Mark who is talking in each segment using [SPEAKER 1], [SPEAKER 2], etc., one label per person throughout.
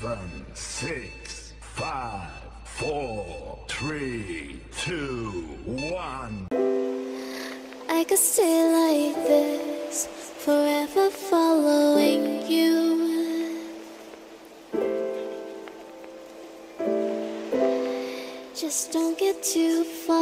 [SPEAKER 1] seven, six, five, four, three, two, one.
[SPEAKER 2] I could stay like this, forever following you. Just don't get too far.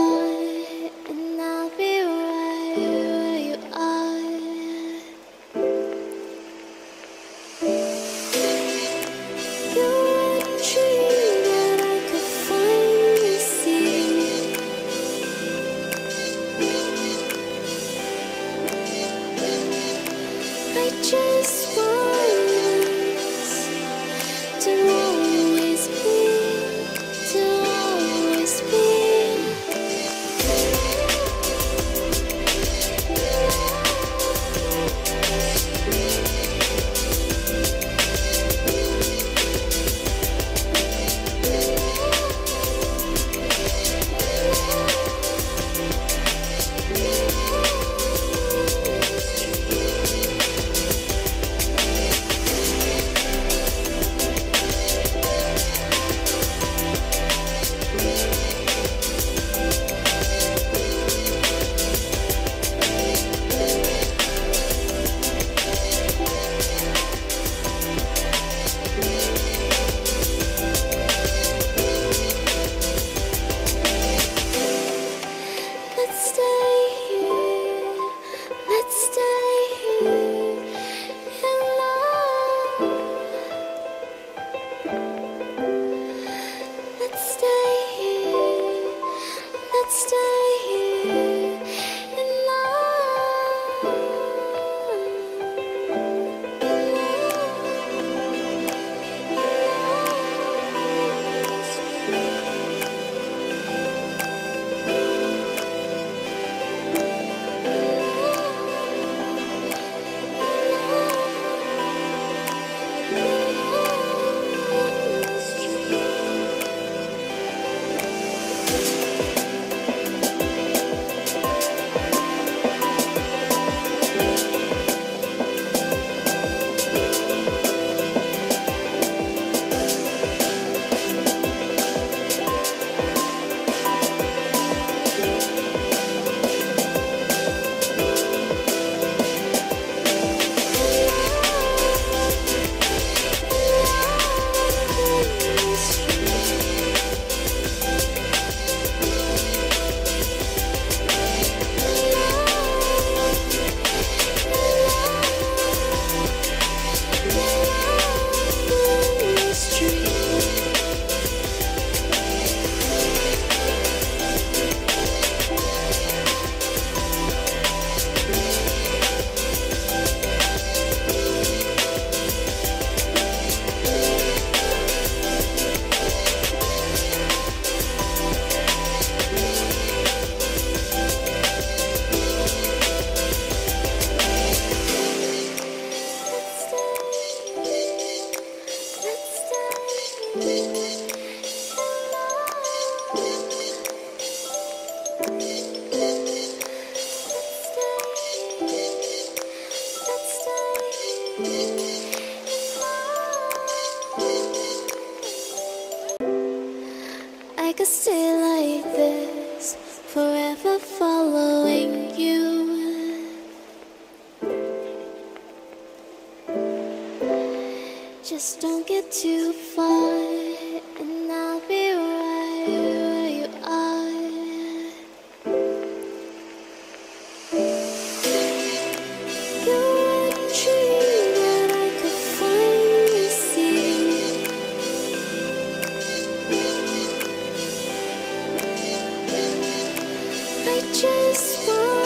[SPEAKER 2] They just want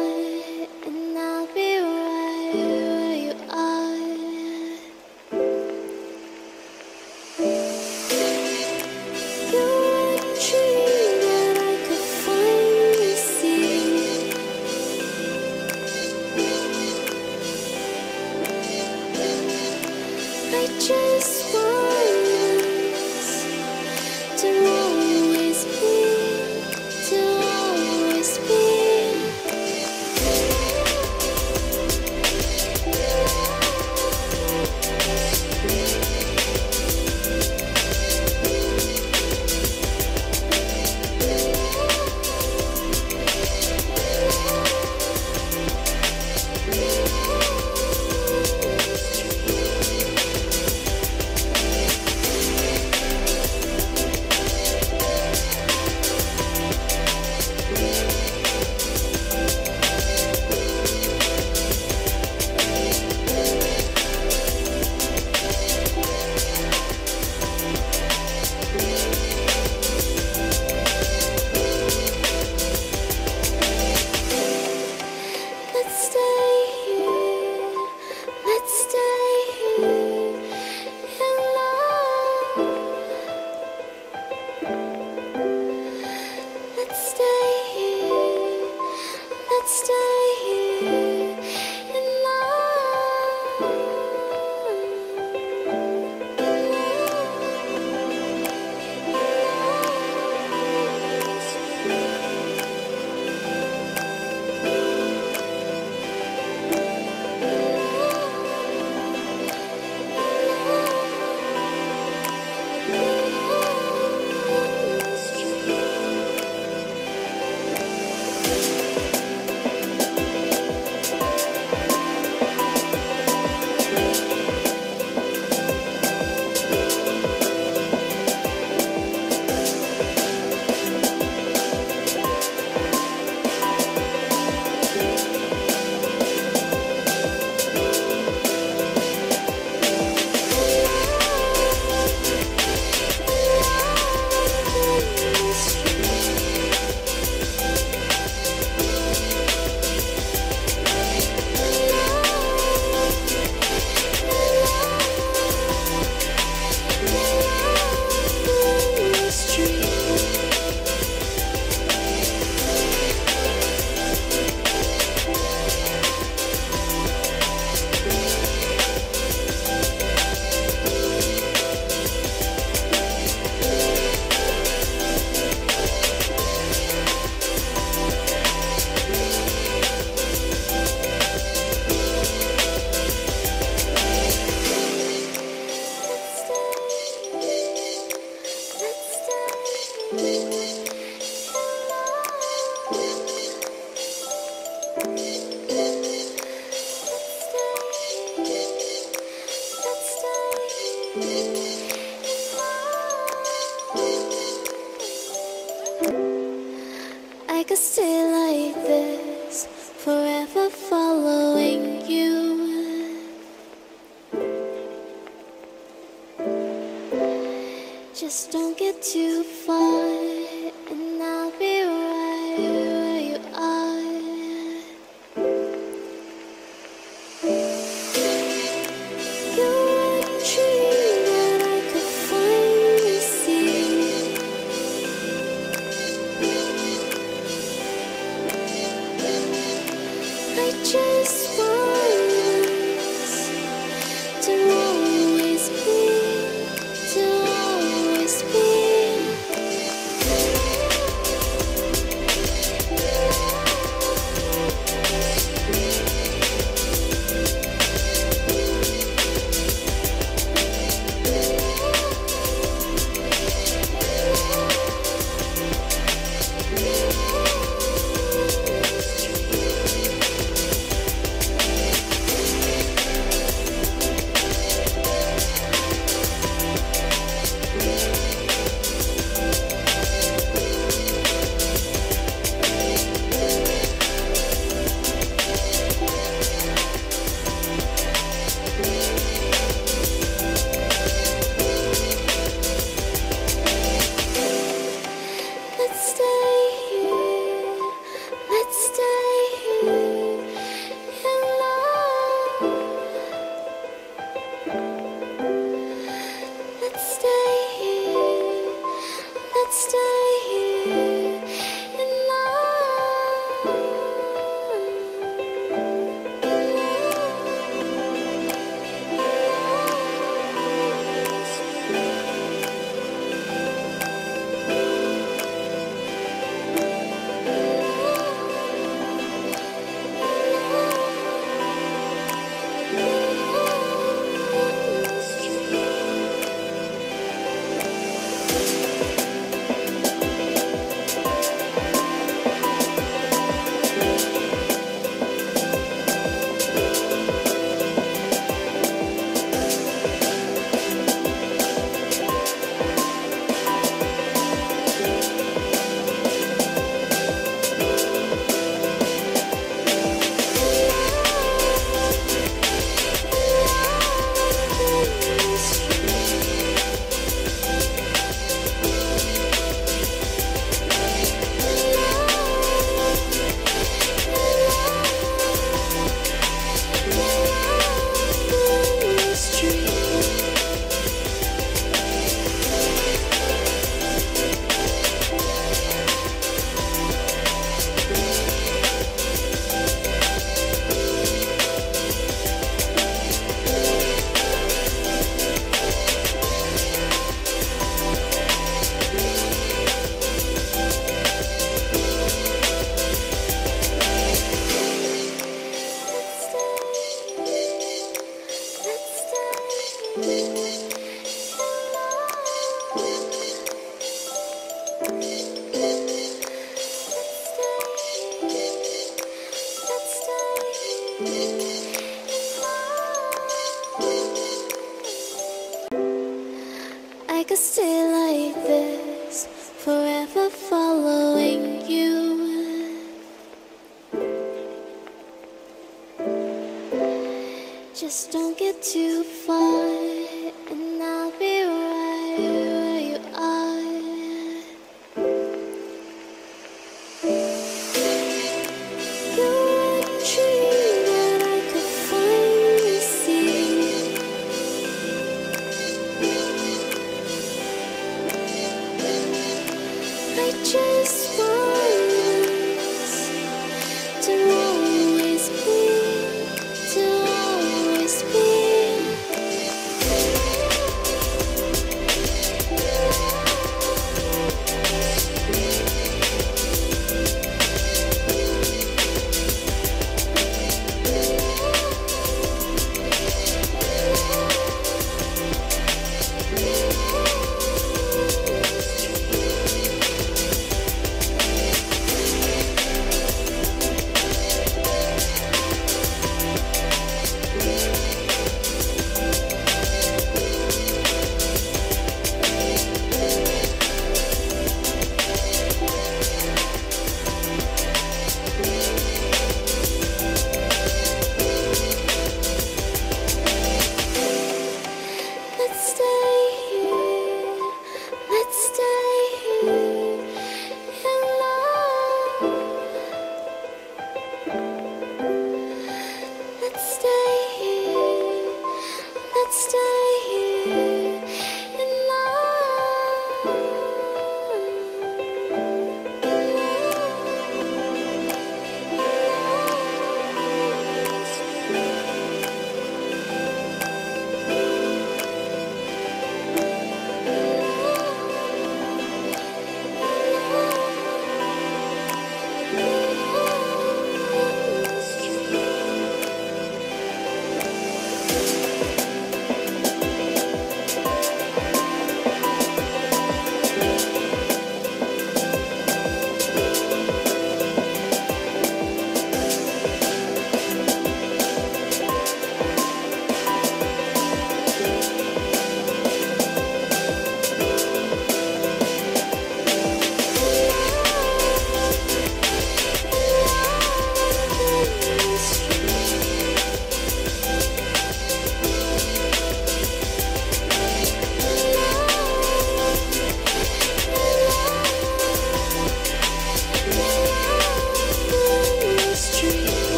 [SPEAKER 2] Just don't get too far. Just don't get too far.